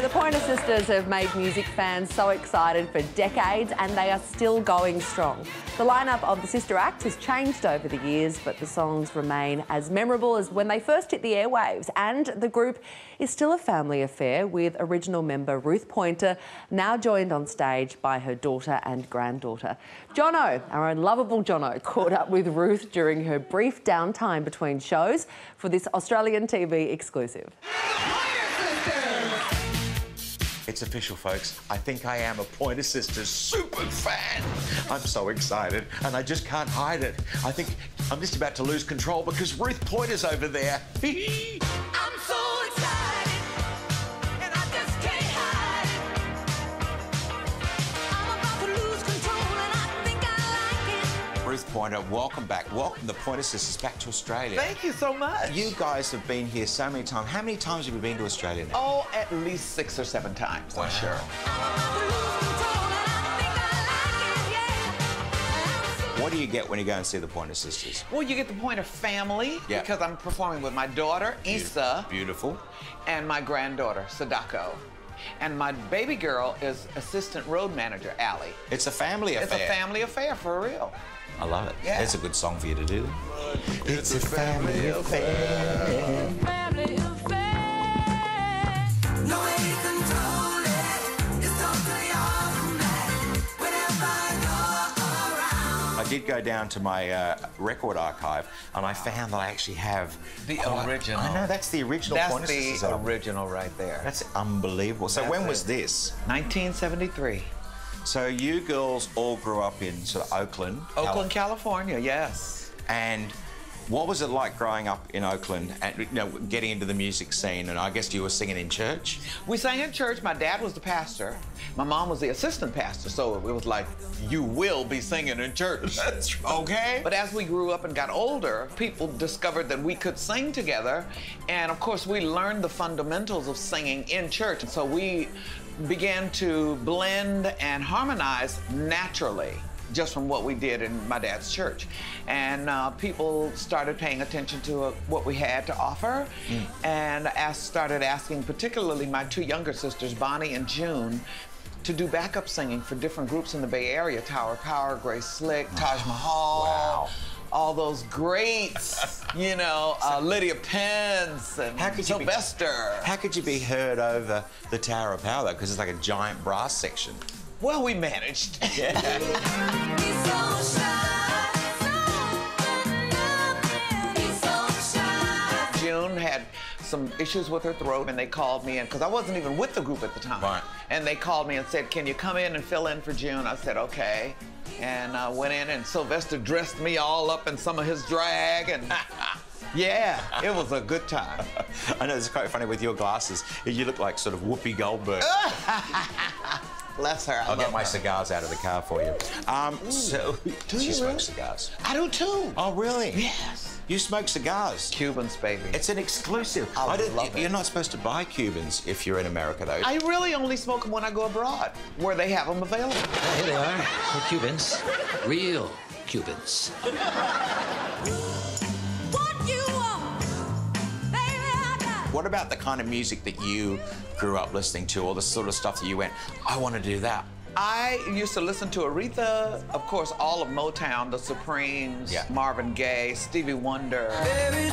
The Pointer Sisters have made music fans so excited for decades and they are still going strong. The lineup of the Sister Act has changed over the years, but the songs remain as memorable as when they first hit the airwaves. And the group is still a family affair with original member Ruth Pointer, now joined on stage by her daughter and granddaughter. Jono, our own lovable Jono, caught up with Ruth during her brief downtime between shows for this Australian TV exclusive. It's official, folks. I think I am a Pointer Sisters super fan. I'm so excited, and I just can't hide it. I think I'm just about to lose control because Ruth Pointer's over there. Pointer, welcome back. Welcome the Pointer Sisters back to Australia. Thank you so much. You guys have been here so many times. How many times have you been to Australia now? Oh, at least six or seven times, I'm sure. I'm about to lose control, and I think I like it, yeah. I'm so What do you get when you go and see the Pointer Sisters? Well, you get the point of family Yeah. because I'm performing with my daughter, Issa, Beautiful. and my granddaughter, Sadako. And my baby girl is assistant road manager, Allie. It's a family affair. It's a family affair for real. I love it. Yeah. It's a good song for you to do. It's a family affair. family affair. No control it. It's totally automatic. Whenever you're around. I did go down to my uh, record archive and I found that I actually have The quite- original. I know that's the original That's Pointer the original right there. That's unbelievable. So That's when was this? 1973. So you girls all grew up in sort of Oakland, Oakland, Cal- California, yes. and what was it like growing up in Oakland and you know getting into the music scene? And I guess you were singing in church. We sang in church. My dad was the pastor. My mom was the assistant pastor. So it was like, you will be singing in church. That's right. Okay? But as we grew up and got older, people discovered that we could sing together. And of course, we learned the fundamentals of singing in church. And so we began to blend and harmonize naturally just from what we did in my dad's church. And uh, people started paying attention to uh, what we had to offer and asked, started asking, particularly my two younger sisters, Bonnie and June, to do backup singing for different groups in the Bay Area Tower Power, Grace Slick, Taj Mahal. Wow. All those greats, you know, uh, Lydia Pense and How could you be- Sylvester. How could you be heard over the Tower of Power though? Because it's like a giant brass section. Well, we managed. He's so shy, so He's so shy. June had some issues with her throat, and they called me in because I wasn't even with the group at the time. Right. And they called me and said, "Can you come in and fill in for June?" I said, "Okay." And I went in, and Sylvester dressed me all up in some of his drag, and yeah, it was a good time. I know it's quite funny with your glasses. You look like sort of Whoopi Goldberg. Bless her. I I'll get my her. cigars out of the car for you. Um, so, Do you smokes really? cigars. I do too. Oh, really? Yes. You smoke cigars. Cubans, baby. It's an exclusive. I don't- love it. You're not supposed to buy Cubans if you're in America, though. I really only smoke them when I go abroad, where they have them available. Here they are. They're Cubans. Real Cubans. What you want, baby, I got. What about the kind of music that you grew up listening to, or the sort of stuff that you went, I want to do that? I used to listen to Aretha, of course, all of Motown, the Supremes, Yeah. Marvin Gaye, Stevie Wonder. Very.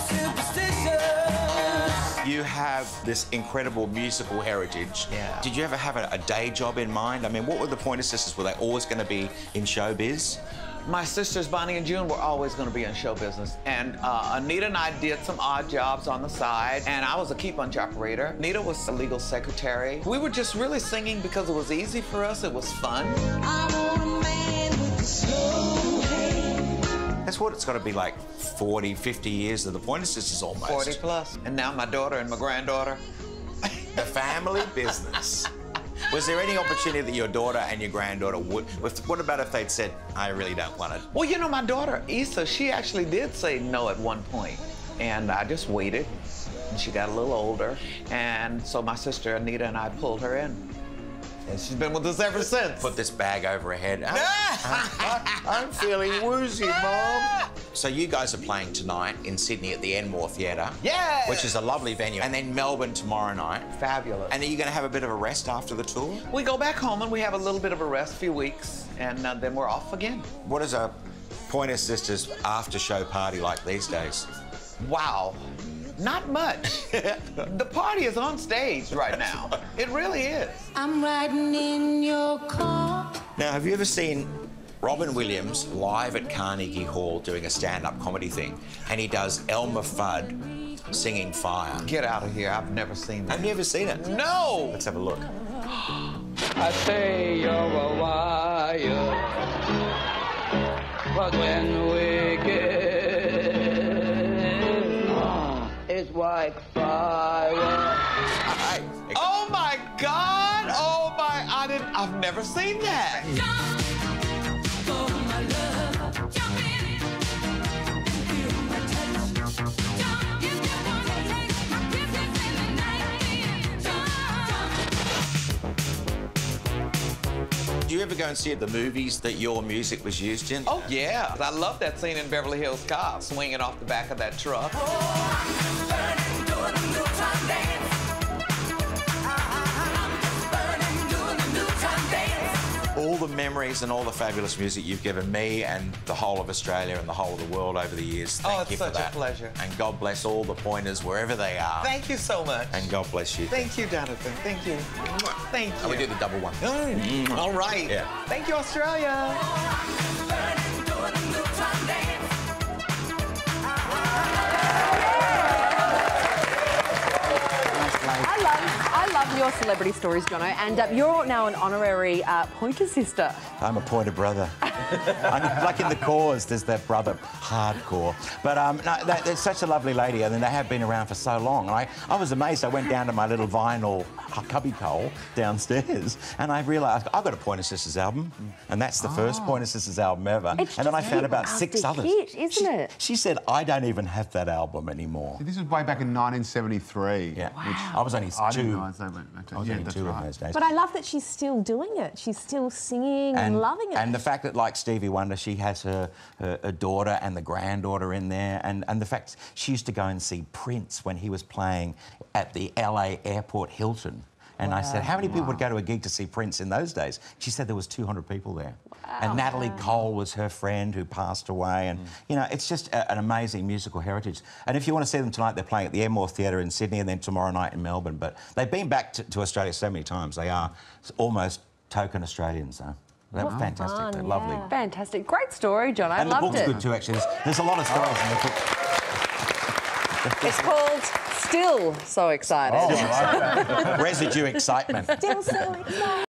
You have this incredible musical heritage. Yeah. Did you ever have a, a day job in mind? I mean, what were the Pointer Sisters? Were they always going to be in showbiz? My sisters, Bonnie and June, were always going to be in show business. And uh, Anita and I did some odd jobs on the side, and I was a key punch operator. Anita was a legal secretary. We were just really singing because it was easy for us, it was fun. I want a man with a slow. That's what it's got to be like 40, 50 years of the Pointer Sisters almost. 40 plus. And now my daughter and my granddaughter. The family business. Was there any opportunity that your daughter and your granddaughter would? What about if they'd said, I really don't want it? Well, you know, my daughter, Issa, she actually did say no at one point, And I just waited. And she got a little older. And so my sister Anita and I pulled her in And she's been with us ever since. Put this bag over her head. I'm feeling woozy, Mom. So you guys are playing tonight in Sydney at the Enmore Theatre. Yeah. Which is a lovely venue. And then Melbourne tomorrow night. Fabulous. And are you going to have a bit of a rest after the tour? we go back home and we have a little bit of a rest, a few weeks, and uh, then we're off again. What is a Pointer Sisters after show party like these days? Wow. Not much. the party is on stage right now. It really is. I'm riding in your car. Now, have you ever seen Robin Williams live at Carnegie Hall doing a stand up comedy thing? And he does Elmer Fudd singing Fire. Get out of here. I've never seen that. Have you ever seen it? No! Let's have a look. I say you're a wire, but when we I've never seen that. Do you ever go and see at the movies that your music was used in? Oh yeah, I love that scene in Beverly Hills Cop, swinging off the back of that truck. all the memories and all the fabulous music you've given me and the whole of Australia and the whole of the world over the years. Thank Oh, it's you for such a that. pleasure. And God bless all the pointers wherever they are. Thank you so much. and God bless you. Thank you, Jonathan. Thank you. Thank you. And we do the double one. Mm, all right. Yeah. Thank you, Australia. Your celebrity stories, Jono, and uh, you're now an honorary uh, Pointer sister. I'm a pointer brother. I'm, like in the cause, there's that brother hardcore. But um, no, that, that's such a lovely lady, and then they have been around for so long. And I, I was amazed. I went down to my little vinyl cubbyhole downstairs, and I realised I've got a Pointer Sisters album, and that's the first Pointer Sisters album ever. It's and then I found hit about after six others. hit, isn't she, it? She said, I don't even have that album anymore. This was way back in 1973. Yeah, Wow. I was only I two. didn't realise they went back to- I was yeah, only that's two right. in those days. But I love that she's still doing it. She's still singing and, loving it. And the fact that, like Stevie Wonder, she has her, her, her daughter and the granddaughter in there, and, and the fact she used to go and see Prince when he was playing at the LA Airport Hilton. And I said, how many people would go to a gig to see Prince in those days? She said there was 200 people there. And Natalie Cole was her friend who passed away. And, mm. you know, it's just a, an amazing musical heritage. And if you want to see them tonight, they're playing at the Enmore Theatre in Sydney and then tomorrow night in Melbourne. But they've been back to, to Australia so many times. They are almost token Australians, though. They was fantastic. fun, They're lovely. Fantastic. Great story, John. I And the loved book's it. good too, actually. There's, there's a lot of stories in the book. It's called Still So Excited. Oh, right. Residue excitement. Still so excited.